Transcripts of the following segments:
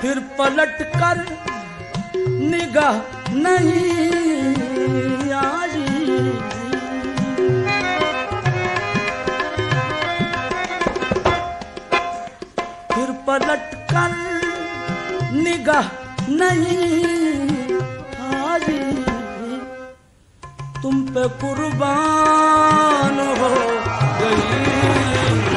फिर पलट कर निगाह नहीं आई। फिर पलट कर निगाह नहीं आई। तुम पे कुर्बान हो गई।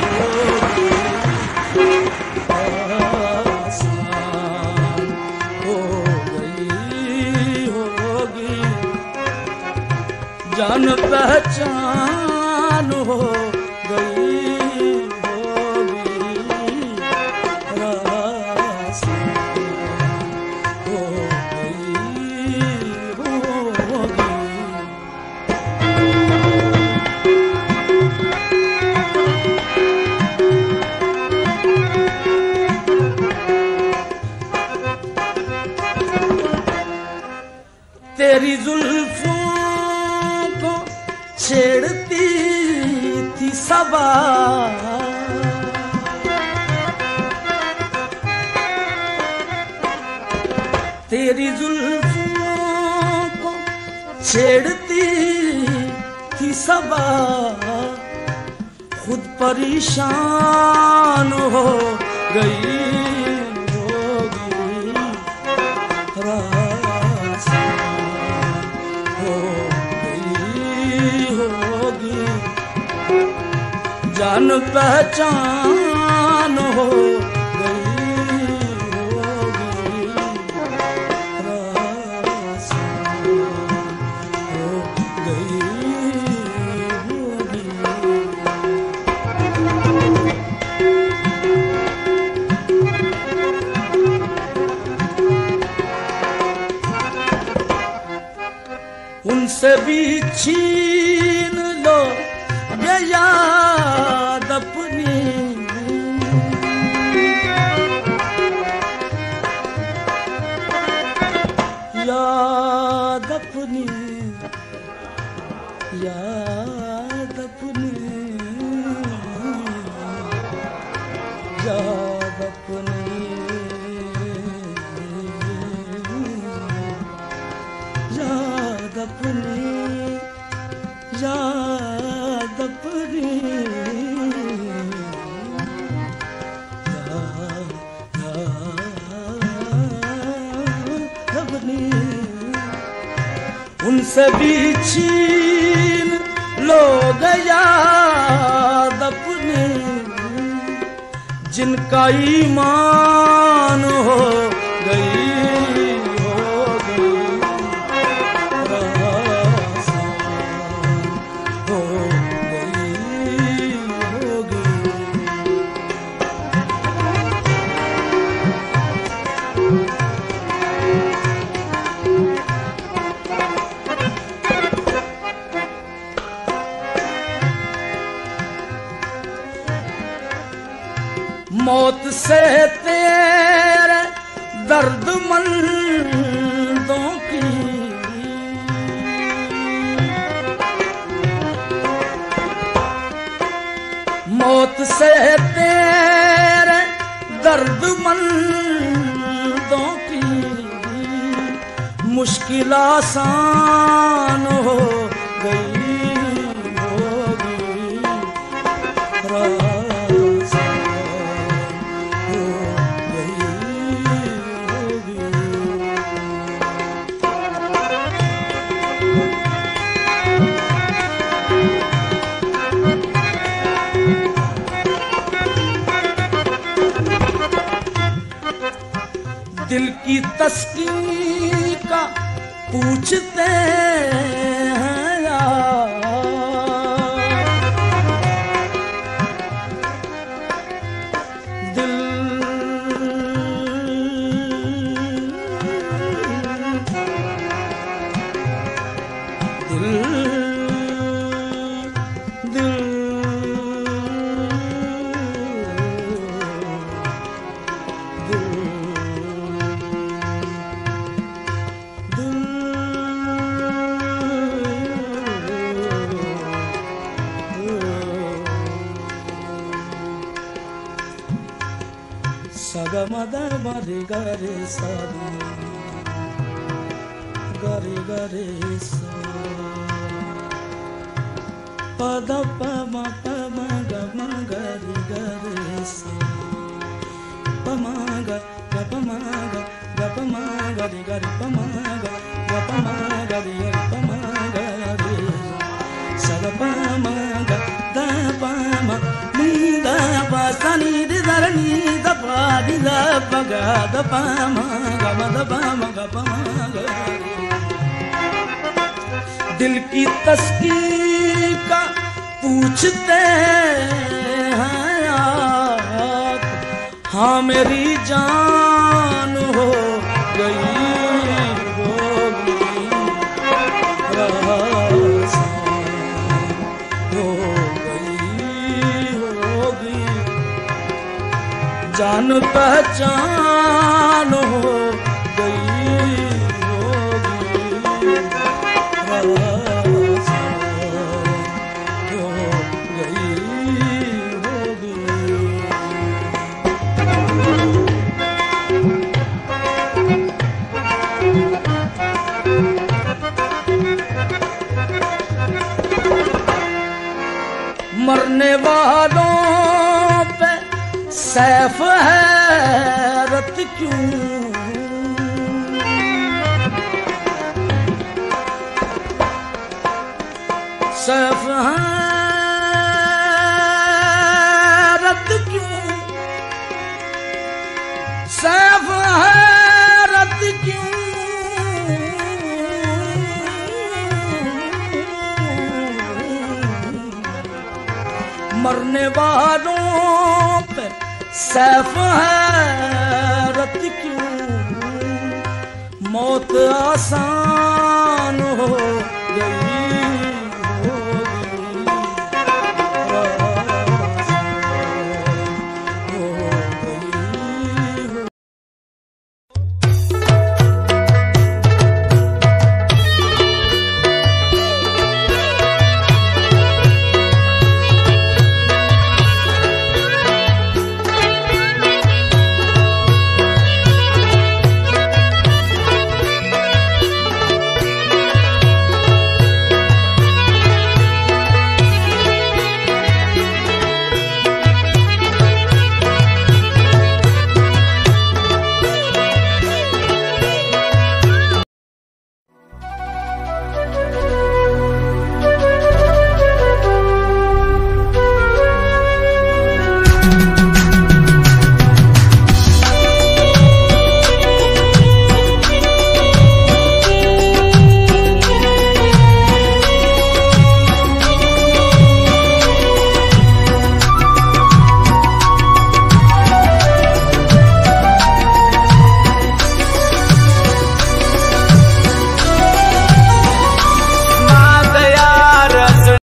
जान पहचान हो। सबा तेरी जुल्फों को छेड़ती थी सबा खुद परेशान हो गई। जान पहचान हो गई होगी रासान हो गई होगी उनसे भी छीन याद अपनी याद अपनी। याद अपनी। याद अपनी याद उनसे भी छीन लो गया अपने जिनका ईमान हो मौत से तेरे दर्द मंदों की। मौत से तेरे दर्द मंदों की। मुश्किल आसान हो गई। तस्की का पूछते saga mada mari gare sa gare gare sa pada pama ma pa gare gare sa pama ga ga pama ga ga pama ga re gare pa ga ga pama ga re gare ga sa ga ga da pama, mi ga pa sa ni de ni మ the పమ గ పమ గరి दिल की तस्की का पूछते हैं आप हाँ मेरी जान हो गई जान पहचान हो गई होगी मरने वालों ਸੈਫ ਹੈ ਰਤ ਕਿਉਂ ਸੈਫ ਹੈ ਰਤ ਕਿਉਂ ਸੈਫ ਹੈ ਰਤ ਕਿਉਂ ਮਰਨੇ ਬਾਦ ਸੈਫ ਹੈ ਕਿਉਂ ਮੌਤ ਆਸਾਨ ਹੋ ਗਈ।